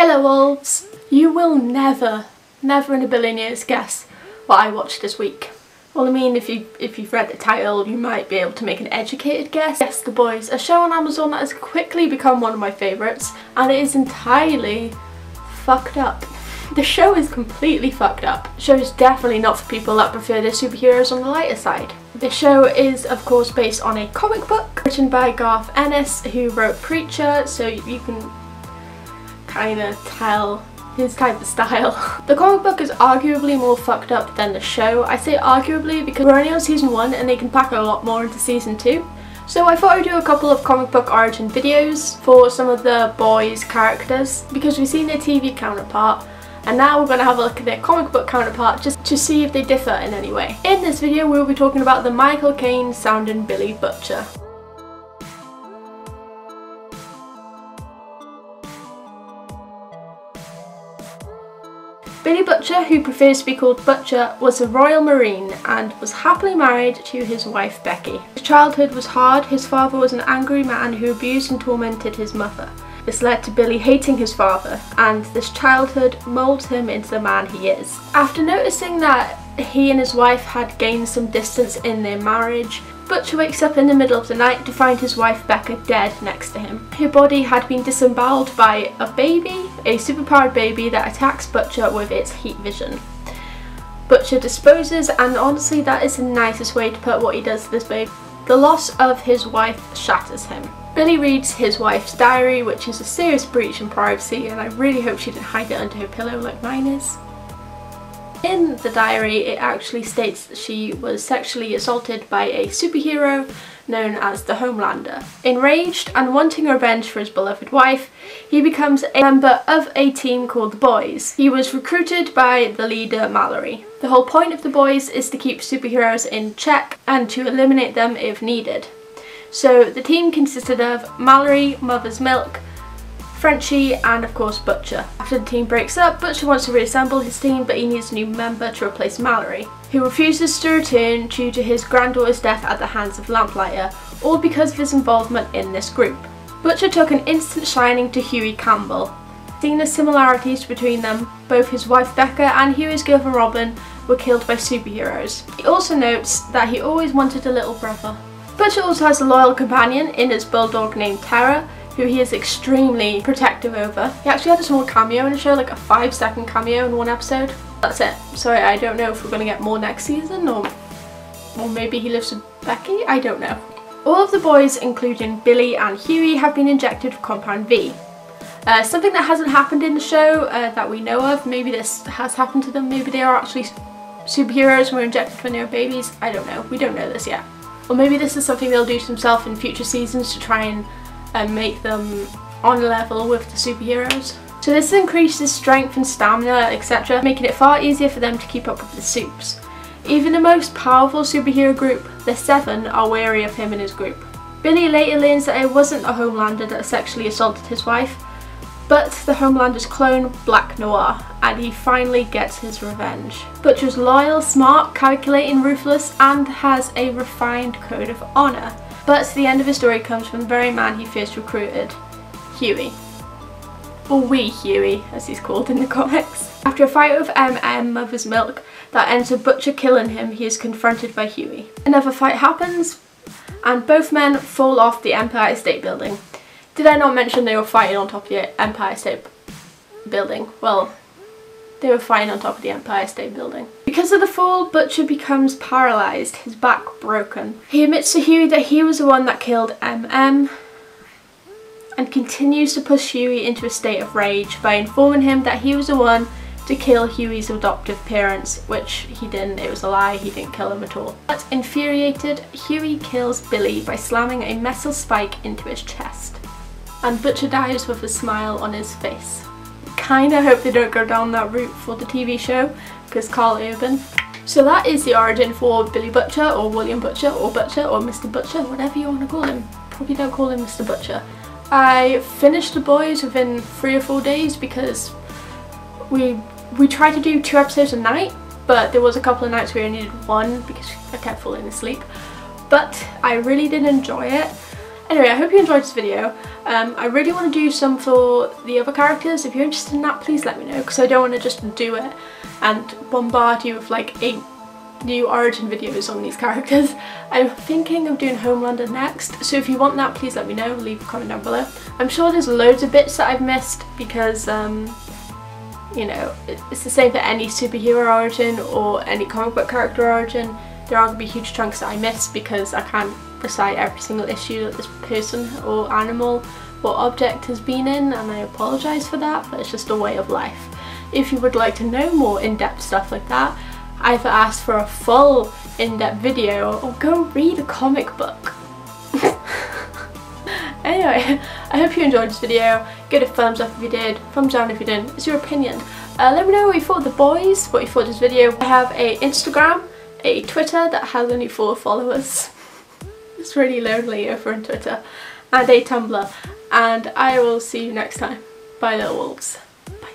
Hello wolves! You will never, never in a billion years guess what I watched this week. Well I mean if you if you've read the title you might be able to make an educated guess. Yes The Boys, a show on Amazon that has quickly become one of my favourites and it is entirely fucked up. The show is completely fucked up. The show is definitely not for people that prefer their superheroes on the lighter side. The show is of course based on a comic book written by Garth Ennis who wrote Preacher so you can kind of tell his type of style. the comic book is arguably more fucked up than the show. I say arguably because we're only on season 1 and they can pack a lot more into season 2. So I thought I'd do a couple of comic book origin videos for some of the boys' characters because we've seen their TV counterpart and now we're going to have a look at their comic book counterpart just to see if they differ in any way. In this video we'll be talking about the Michael Caine sounding Billy Butcher. Billy Butcher, who prefers to be called Butcher, was a Royal Marine and was happily married to his wife Becky. His childhood was hard, his father was an angry man who abused and tormented his mother. This led to Billy hating his father, and this childhood moulds him into the man he is. After noticing that he and his wife had gained some distance in their marriage, Butcher wakes up in the middle of the night to find his wife Becca dead next to him. Her body had been disemboweled by a baby, a superpowered baby that attacks Butcher with its heat vision. Butcher disposes and honestly that is the nicest way to put what he does to this baby. The loss of his wife shatters him. Billy reads his wife's diary which is a serious breach in privacy and I really hope she didn't hide it under her pillow like mine is. In the diary it actually states that she was sexually assaulted by a superhero known as the Homelander. Enraged and wanting revenge for his beloved wife, he becomes a member of a team called the Boys. He was recruited by the leader Mallory. The whole point of the Boys is to keep superheroes in check and to eliminate them if needed. So the team consisted of Mallory, Mother's Milk, Frenchie and of course Butcher. After the team breaks up, Butcher wants to reassemble his team but he needs a new member to replace Mallory, who refuses to return due to his granddaughter's death at the hands of Lamplighter, all because of his involvement in this group. Butcher took an instant shining to Hughie Campbell. Seeing the similarities between them, both his wife Becca and Hughie's girlfriend Robin were killed by superheroes. He also notes that he always wanted a little brother. Butcher also has a loyal companion in his bulldog named Terror, who he is extremely protective over. He actually had a small cameo in the show, like a five second cameo in one episode. That's it. Sorry, I don't know if we're going to get more next season or, or maybe he lives with Becky, I don't know. All of the boys, including Billy and Hughie, have been injected with Compound V. Uh, something that hasn't happened in the show uh, that we know of, maybe this has happened to them, maybe they are actually superheroes and were injected when they were babies, I don't know, we don't know this yet. Or maybe this is something they'll do to themselves in future seasons to try and and make them on level with the superheroes. So this increases strength and stamina etc making it far easier for them to keep up with the supes. Even the most powerful superhero group, the Seven, are wary of him and his group. Billy later learns that it wasn't a Homelander that sexually assaulted his wife, but the Homelander's clone, Black Noir, and he finally gets his revenge. Butcher's loyal, smart, calculating, ruthless, and has a refined code of honour. But the end of his story comes from the very man he first recruited, Hughie. Or Wee Hughie, as he's called in the comics. After a fight with MM, Mother's Milk, that ends with Butcher killing him, he is confronted by Hughie. Another fight happens, and both men fall off the Empire State Building. Did I not mention they were fighting on top of the Empire State Building? Well, they were fighting on top of the Empire State Building. Because of the fall, Butcher becomes paralysed, his back broken. He admits to Hughie that he was the one that killed MM and continues to push Hughie into a state of rage by informing him that he was the one to kill Hughie's adoptive parents, which he didn't, it was a lie, he didn't kill them at all. But infuriated, Hughie kills Billy by slamming a metal spike into his chest. And Butcher dies with a smile on his face kind of hope they don't go down that route for the TV show because Karl Urban. So that is the origin for Billy Butcher or William Butcher or Butcher or Mr Butcher, whatever you want to call him. Probably don't call him Mr Butcher. I finished The Boys within three or four days because we we tried to do two episodes a night, but there was a couple of nights where I needed one because I kept falling asleep. But I really did enjoy it. Anyway, I hope you enjoyed this video. Um, I really want to do some for the other characters. If you're interested in that, please let me know because I don't want to just do it and bombard you with like eight new origin videos on these characters. I'm thinking of doing Homelander next, so if you want that, please let me know. Leave a comment down below. I'm sure there's loads of bits that I've missed because, um, you know, it's the same for any superhero origin or any comic book character origin. There are going to be huge chunks that I miss because I can't recite every single issue that this person or animal or object has been in and I apologise for that but it's just a way of life. If you would like to know more in-depth stuff like that either ask for a full in-depth video or go read a comic book. anyway, I hope you enjoyed this video. Give it a thumbs up if you did, thumbs down if you didn't. It's your opinion. Uh, let me know what you thought of the boys, what you thought of this video. I have a Instagram, a Twitter that has only four followers. It's really lonely over on Twitter. And a Tumblr. And I will see you next time. Bye little wolves. Bye.